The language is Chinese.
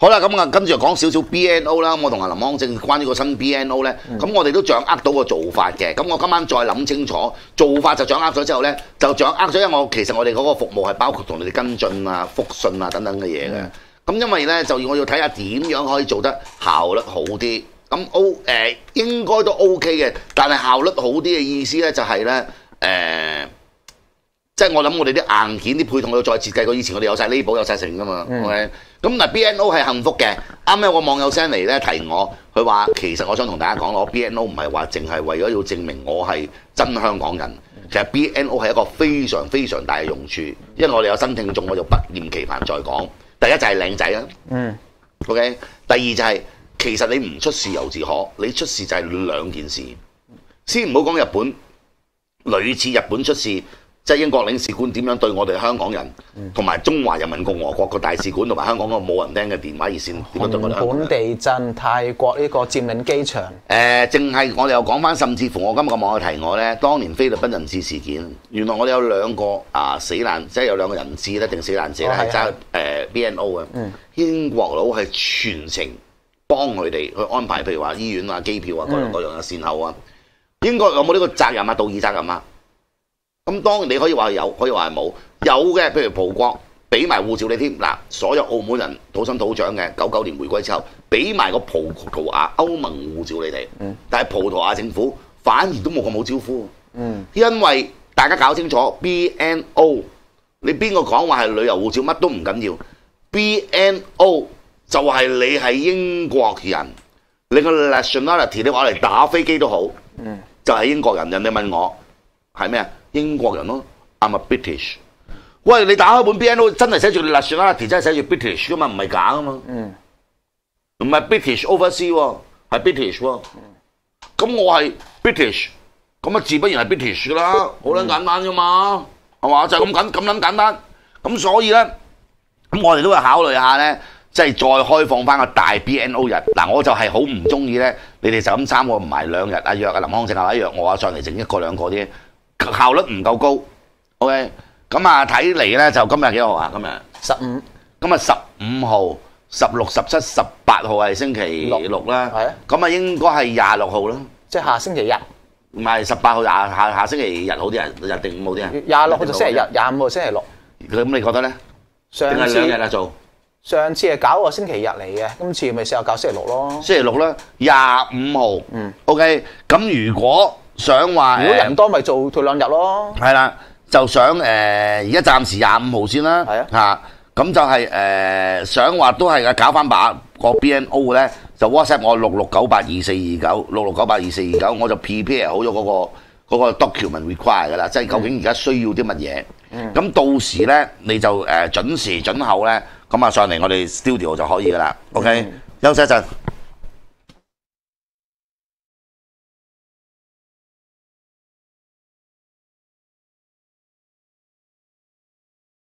好啦，咁啊，跟住就講少少 BNO 啦。我同阿林康正關於個新 BNO 咧，咁、我哋都掌握到個做法嘅。咁我今晚再諗清楚做法就掌握咗之後咧，就掌握咗，因為我其實我哋嗰個服務係包括同你哋跟進啊、復信啊等等嘅嘢嘅。咁、因為咧就要我要睇下點樣可以做得效率好啲。咁 O 誒、應該都 OK 嘅，但係效率好啲嘅意思咧就係咧誒。即係我諗，我哋啲硬件啲配套要再設計過。以前我哋有晒 label 有晒成噶嘛，OK？咁嗱，BNO 係幸福嘅。啱啱有個網友 send 嚟咧提我，佢話其實我想同大家講，我 BNO 唔係話淨係為咗要證明我係真香港人。其實 BNO 係一個非常非常大嘅用處，因為我哋有新聽眾，我就不厭其煩再講。第一就係靚仔啦嗯，，OK？第二就係、其實你唔出事由自可，你出事就係兩件事。先唔好講日本，類似日本出事。即係英國領事館點樣對我哋香港人，同埋中華人民共和國個大使館同埋香港個冇人聽嘅電話熱線點樣對我哋本？地震、泰國呢個佔領機場，誒，淨係我哋又講翻，甚至乎我今日個網友提我咧，當年菲律賓人質事件，原來我哋有兩個啊死難，即係有兩個人質咧定死難者咧係揸誒 BNO 嘅，英國佬係全程幫佢哋去安排，譬如話醫院啊、機票啊各樣各樣嘅善後啊。英國有冇呢個責任啊？道義責任啊？咁當然你可以話係有，可以話係冇。有嘅，譬如葡國俾埋護照你添。嗱，所有澳門人土生土長嘅，九九年回歸之後，俾埋個葡萄牙歐盟護照你哋。但係葡萄牙政府反而都冇咁好招呼。嗯，因為大家搞清楚 BNO，你邊個講話係旅遊護照乜都唔緊要，BNO 就係你係英國人，你個 nationality 你話嚟打飛機都好，就係英國人。人哋問我係咩啊？英國人咯，I'm a British。喂，你打開本 BNO 真係寫住你 nationality，真係寫住 British 噶嘛，唔係假噶嘛。嗯，唔係 British oversea 喎，係 British 喎。咁我係 British，咁啊自不然係 British 噶啦，好撚簡單啫嘛，係嘛？就係咁簡咁撚簡單。咁所以咧，咁我哋都會考慮下咧，即係再開放翻個大 BNO 日。嗱，我就係好唔中意咧，你哋就咁三個唔埋兩日啊約啊林康正啊約我啊上嚟整一個兩個啲，效率唔夠高。OK，咁啊睇嚟咧就今日幾號啊？今日。十五咁啊，十五號、十六、十七、十八號係星期六啦。係啊咁啊，應該係廿六號啦。即係下星期日，唔係十八號廿下下星期日好啲啊，日定五好啲啊？廿六號就星期日，廿五號星期六。咁你覺得咧？定上次兩日次啊做？上次係搞個星期日嚟嘅，今次咪試下搞星期六咯。星期六啦，廿五號。嗯。OK，咁如果想話，如果人多咪做退兩日咯。係啦，就想誒，而家暫時廿五號先啦。係啊嚇，咁就係、誒、想話都係搞翻把個 BNO 咧，就 WhatsApp 我六六九八二四二九六六九八二四二九，我就 prepare 好咗嗰、個嗰、個 document require 噶啦，即係究竟而家需要啲乜嘢。咁、到時咧你就誒、準時準候咧，咁啊上嚟我哋 studio 就可以噶啦。OK，、休息一陣。